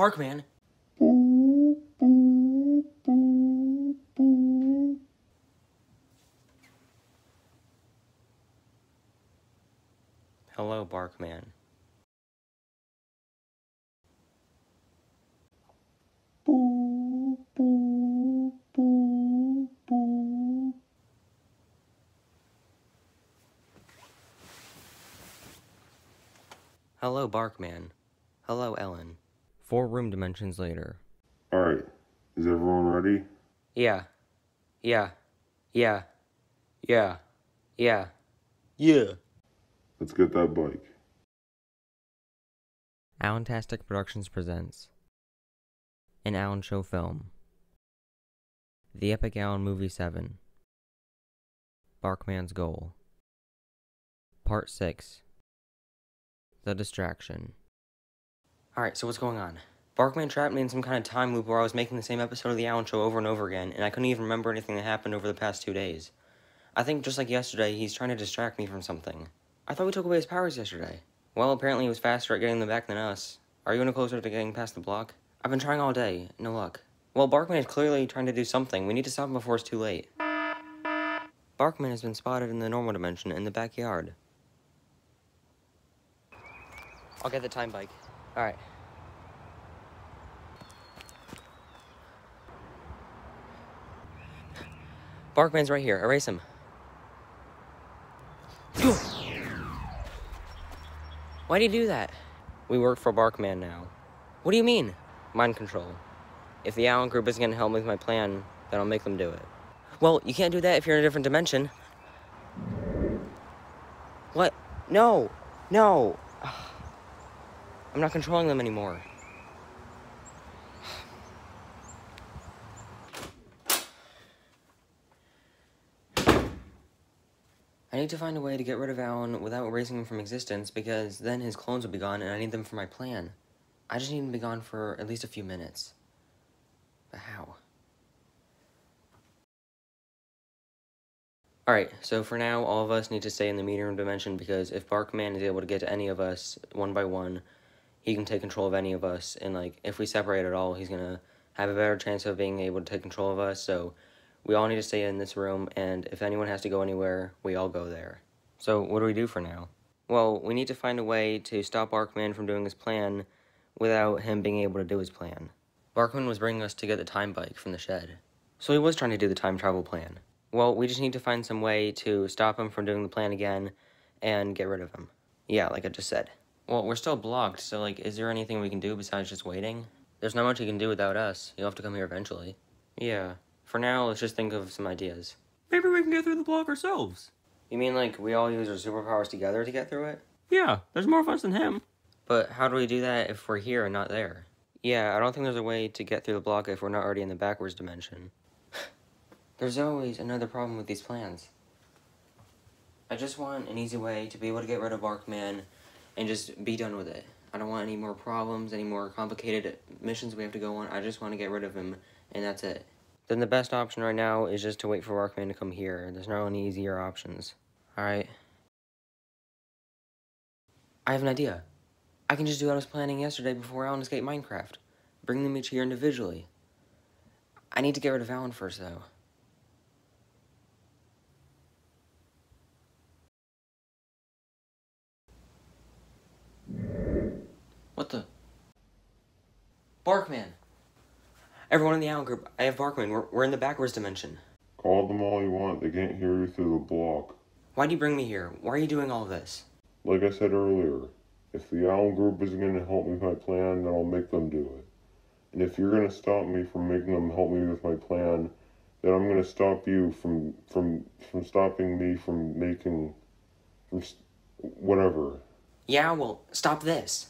Barkman. Hello, Barkman. Hello, Barkman. Hello, Ellen. Four room dimensions later. Alright, is everyone ready? Yeah. Yeah. Yeah. Yeah. Yeah. Yeah. Let's get that bike. Allentastic Productions presents an Allen Show film. The Epic Allen Movie 7. Barkman's Goal. Part 6. The Distraction. Alright, so what's going on? Barkman trapped me in some kind of time loop where I was making the same episode of The Allen Show over and over again, and I couldn't even remember anything that happened over the past two days. I think just like yesterday, he's trying to distract me from something. I thought we took away his powers yesterday. Well, apparently he was faster at getting them back than us. Are you any closer to getting past the block? I've been trying all day. No luck. Well, Barkman is clearly trying to do something. We need to stop him before it's too late. Barkman has been spotted in the normal dimension in the backyard. I'll get the time bike. Alright. Barkman's right here. Erase him. Why do you do that? We work for Barkman now. What do you mean? Mind control. If the Allen group isn't going to help me with my plan, then I'll make them do it. Well, you can't do that if you're in a different dimension. What? No! No! I'm not controlling them anymore. I need to find a way to get rid of Allen without erasing him from existence because then his clones will be gone and I need them for my plan. I just need him to be gone for at least a few minutes. But how? Alright, so for now, all of us need to stay in the medium dimension because if Barkman is able to get to any of us one by one, he can take control of any of us. And, like, if we separate at all, he's gonna have a better chance of being able to take control of us. So we all need to stay in this room, and if anyone has to go anywhere, we all go there. So what do we do for now? Well, we need to find a way to stop Barkman from doing his plan without him being able to do his plan. Barkman was bringing us to get the time bike from the shed. So he was trying to do the time travel plan. Well, we just need to find some way to stop him from doing the plan again and get rid of him. Yeah, like I just said. Well, we're still blocked, so like, is there anything we can do besides just waiting? There's not much he can do without us. He'll have to come here eventually. Yeah. For now, let's just think of some ideas. Maybe we can get through the block ourselves. You mean like we all use our superpowers together to get through it? Yeah, there's more of us than him. But how do we do that if we're here and not there? Yeah, I don't think there's a way to get through the block if we're not already in the backwards dimension. there's always another problem with these plans. I just want an easy way to be able to get rid of Barkman and just be done with it. I don't want any more problems, any more complicated missions we have to go on. I just want to get rid of him, and that's it. Then the best option right now is just to wait for Barkman to come here. There's not any easier options. Alright. I have an idea. I can just do what I was planning yesterday before Allen escaped Minecraft. Bring them each here individually. I need to get rid of Allen first, though. The? Barkman! Everyone in the Allen group, I have Barkman. We're, we're in the backwards dimension. Call them all you want, they can't hear you through the block. Why'd you bring me here? Why are you doing all this? Like I said earlier, if the Allen group isn't going to help me with my plan, then I'll make them do it. And if you're going to stop me from making them help me with my plan, then I'm going to stop you from from from stopping me from making from whatever. Yeah, well, stop this.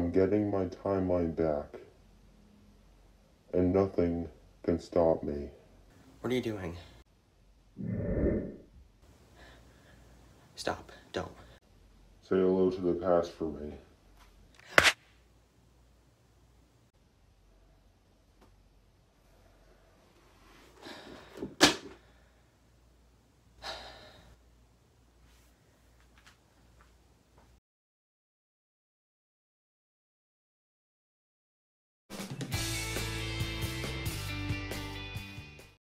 I'm getting my timeline back. And nothing can stop me. What are you doing? Stop. Don't. Say hello to the past for me.